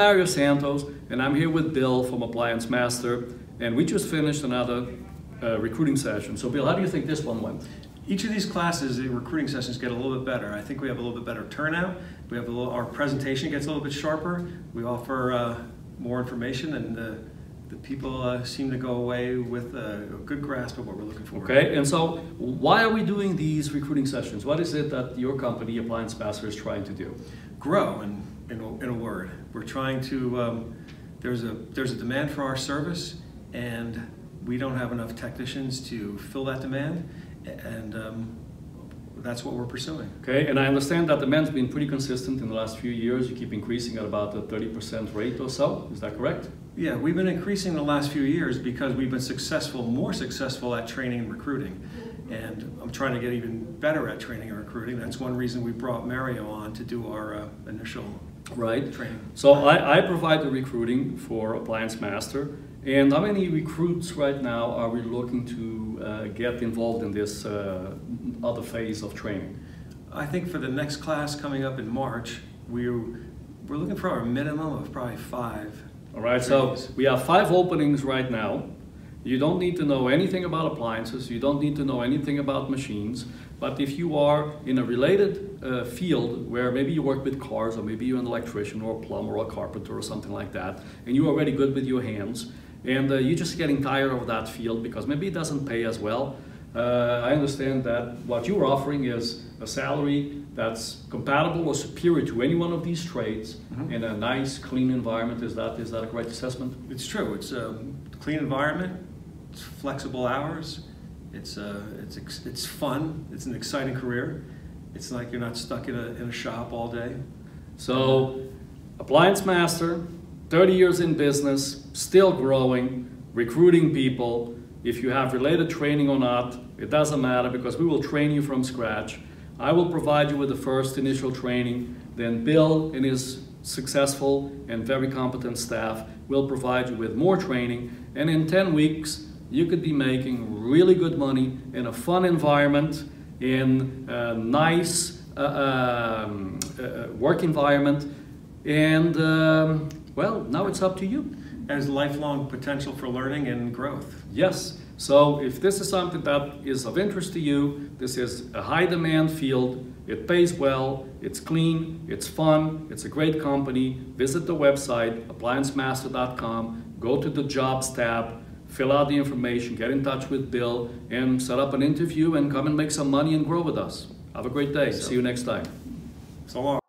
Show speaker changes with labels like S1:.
S1: Mario Santos, and I'm here with Bill from Appliance Master, and we just finished another uh, recruiting session. So, Bill, how do you think this one went?
S2: Each of these classes, the recruiting sessions get a little bit better. I think we have a little bit better turnout. We have a little, our presentation gets a little bit sharper. We offer uh, more information, and uh, the people uh, seem to go away with a, a good grasp of what we're looking for.
S1: Okay, and so why are we doing these recruiting sessions? What is it that your company, Appliance Master, is trying to do?
S2: Grow, in, in, a, in a word. We're trying to, um, there's, a, there's a demand for our service, and we don't have enough technicians to fill that demand, and um, that's what we're pursuing.
S1: Okay, and I understand that demand's been pretty consistent in the last few years. You keep increasing at about a 30% rate or so. Is that correct?
S2: Yeah, we've been increasing the last few years because we've been successful, more successful at training and recruiting. And I'm trying to get even better at training and recruiting. That's one reason we brought Mario on to do our uh, initial
S1: right.
S2: training.
S1: So I, I provide the recruiting for Appliance Master. And how many recruits right now are we looking to uh, get involved in this uh, other phase of training?
S2: I think for the next class coming up in March, we're, we're looking for a minimum of probably five.
S1: All right, so we have five openings right now. You don't need to know anything about appliances, you don't need to know anything about machines, but if you are in a related uh, field where maybe you work with cars, or maybe you're an electrician or a plumber or a carpenter or something like that, and you're already good with your hands, and uh, you're just getting tired of that field because maybe it doesn't pay as well, uh, I understand that what you're offering is a salary that's compatible or superior to any one of these trades mm-hmm. in a nice, clean environment. Is that is that a correct assessment?
S2: It's true. It's a clean environment. It's flexible hours. It's uh, it's it's fun. It's an exciting career. It's like you're not stuck in a in a shop all day.
S1: So, appliance master, 30 years in business, still growing, recruiting people if you have related training or not, it doesn't matter because we will train you from scratch. I will provide you with the first initial training, then Bill and his successful and very competent staff will provide you with more training, and in 10 weeks, you could be making really good money in a fun environment, in a nice uh, um, uh, work environment, and um, well, now it's up to you
S2: has lifelong potential for learning and growth.
S1: Yes. So if this is something that is of interest to you, this is a high demand field, it pays well, it's clean, it's fun, it's a great company, visit the website, appliancemaster.com, go to the jobs tab, fill out the information, get in touch with Bill, and set up an interview and come and make some money and grow with us. Have a great day. So, See you next time.
S2: So long.